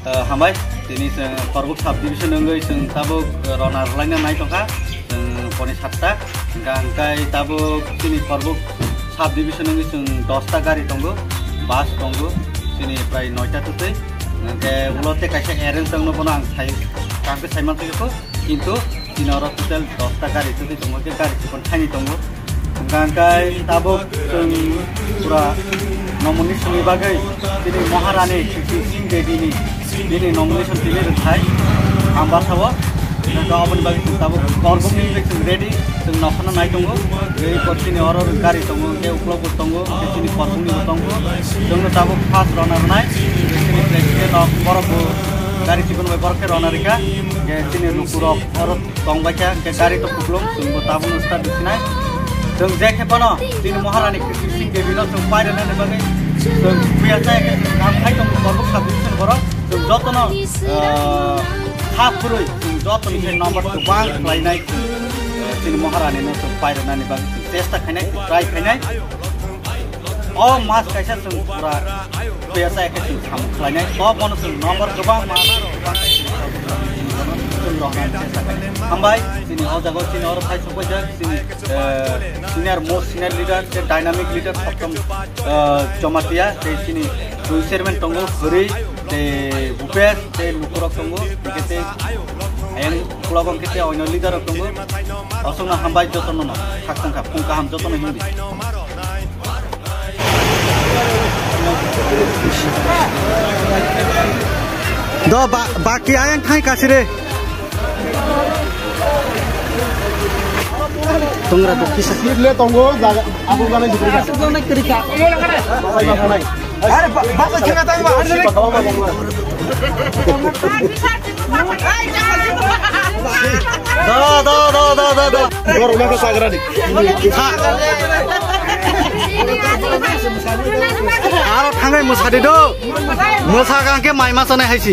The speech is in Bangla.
हामबाय दिनै जों परबुक साब डिभिसन नोङै जों दाबो रना रलायनो नाय दंखा जों पने सातटा ओंखाय दाबो दिनै परबुक साब डिभिसन नोङै जों दसटा गारि दङ बास दङ दिनै प्राय नयटा तुतै ओंखाय उलते खायसे एरेन्ज दङ बनो आं साइ कांके साइमान फैगो किन्तु दिनै अर टोटेल दसटा गारि तुतै दङ के गारि सिपन थाइनि दङ ओंखाय दाबो जों पुरा নমিনেশন বিভাগে তিনি মহারানী সিং দেবীনি তিনি নমিনেশন দিলের থাই আম্বাসাব ಅವನ ಬಗ್ಗೆ ತಾವು ಗೌರ್ಮೆಂಟ್ ಇನ್ಸ್ಪೆಕ್ಷನ್ ರೆಡಿ ನಫನ ನಾಯ್ತಂಗು ರೆಡಿ ಕೊಡ್ತೀನಿ ಅವರವ್ರ ಗಾಡಿ ತಂಗು ಗೆ ಉಪ್ಲೋಗ್ ಕೊಡ್ತಂಗು ಹೆಚ್ಚಿನ ಕೊಡ್ತೀನಿ ಗೊತ್ತಂಗು ಜೊಂಗ ತಾವು ಫಾಸ್ಟ್ ರನ್ನರ್ ನಾಯ್ ಹೆಚ್ಚಿನ ಪ್ಲೇಸ್ಗೆ ನಾವು ಬರಕು ಗಾಡಿ ಸಿಗನ್ ಬೈ ಬರಕ್ಕೆ ರನ್ನರಿಕ ಗೆ ಹೆಚ್ಚಿನ ಲುಕುರ ಅವರ ತಂಗಬಾಕ್ಯ ಗೆ ಗಾಡಿ ತ ಕುಪ್ಲೋಗ್ ತುಂಬ ತಾವು ನುಸ್ತಾ ದಿಸಿನಾಯ್ ಜೊಂಗ ಜೆ ಖೇಪನ ತಿನ್ ಮಹಾರಾಣಿ ಕೃಷ್ಣ ಸಿಂಗ್ ದೇವಿನ ತುಂಬ ಪಾಯ್ರನ ಬಗ್ಗೆ चाहिँ नाम खाइनौँ र जन जतन जति नै नम्बर दुबाउने जुन महारानी बाहिर नानी भए टेस्टा खाना राई खाइनै अ मास खाइसक्छौँ चाहिँ एकैछिन खानु खुलाइसँग नम्बर दिनै अ जागायाव दिनै अर फाइ सफैदों दिनै सिनियर मोस्ट सिनियर लिडार जे डायनामिक लिडार सप्तम जमातिया जे दिनै दुइ चेयारमेन दङ हरि जे भुपेश जे लुकुरक दङ बिखेते आयन कुलाबं केते अन्य लिडार दङ असंना हामबाय जतन न थाकतंखा फुंका हाम जतन हिंदी द बाकी आयन थाई कासिरे তোমরা দুঃখী সাথী লে তঙ্গো আবু গানে জিতে যা তো অনেক তরিকা এ লাগা না বাবা নাই আরে বাবা চিনা তাই বা আরে দা দা দা দা দা দা ওর মাকে সাগরা দিক আর থামে মুসা দিদ মুসা মাইমা চনে খাইছি